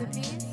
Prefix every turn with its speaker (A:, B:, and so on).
A: recipes.